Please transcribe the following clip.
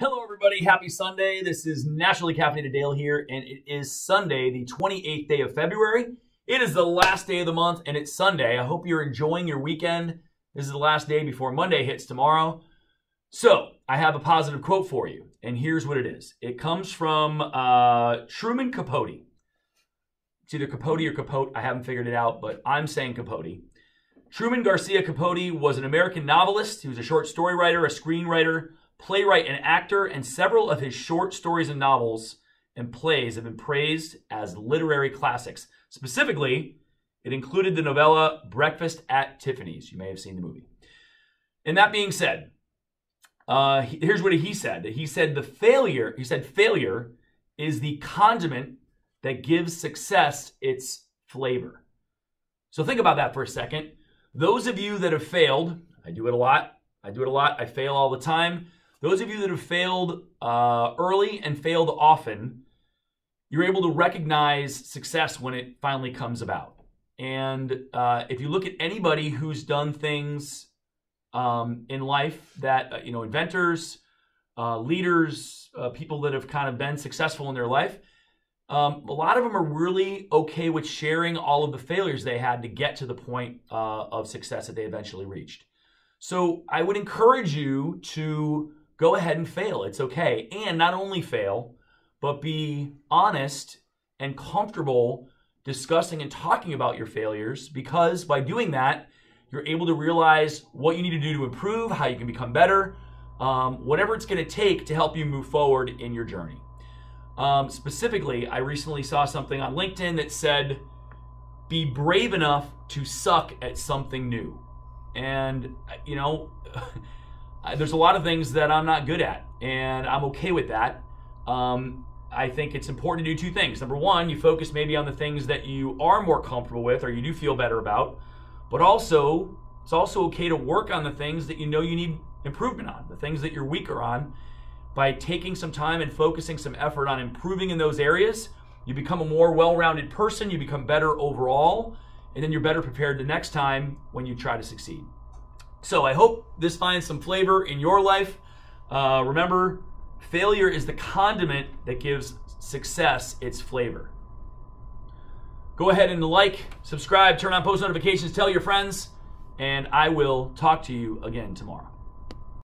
Hello, everybody. Happy Sunday. This is Naturally Caffeinated Dale here, and it is Sunday, the 28th day of February. It is the last day of the month, and it's Sunday. I hope you're enjoying your weekend. This is the last day before Monday hits tomorrow. So, I have a positive quote for you, and here's what it is it comes from uh, Truman Capote. It's either Capote or Capote. I haven't figured it out, but I'm saying Capote. Truman Garcia Capote was an American novelist. He was a short story writer, a screenwriter playwright, and actor, and several of his short stories and novels and plays have been praised as literary classics. Specifically, it included the novella Breakfast at Tiffany's. You may have seen the movie. And that being said, uh, here's what he said. He said the failure, he said failure is the condiment that gives success its flavor. So think about that for a second. Those of you that have failed, I do it a lot. I do it a lot. I fail all the time. Those of you that have failed uh, early and failed often, you're able to recognize success when it finally comes about. And uh, if you look at anybody who's done things um, in life that, uh, you know, inventors, uh, leaders, uh, people that have kind of been successful in their life, um, a lot of them are really okay with sharing all of the failures they had to get to the point uh, of success that they eventually reached. So I would encourage you to go ahead and fail. It's okay. And not only fail, but be honest and comfortable discussing and talking about your failures because by doing that, you're able to realize what you need to do to improve, how you can become better, um, whatever it's going to take to help you move forward in your journey. Um, specifically, I recently saw something on LinkedIn that said, be brave enough to suck at something new. And, you know, there's a lot of things that I'm not good at, and I'm okay with that. Um, I think it's important to do two things. Number one, you focus maybe on the things that you are more comfortable with or you do feel better about, but also it's also okay to work on the things that you know you need improvement on, the things that you're weaker on. By taking some time and focusing some effort on improving in those areas, you become a more well rounded person, you become better overall, and then you're better prepared the next time when you try to succeed. So I hope this finds some flavor in your life. Uh, remember, failure is the condiment that gives success its flavor. Go ahead and like, subscribe, turn on post notifications, tell your friends, and I will talk to you again tomorrow.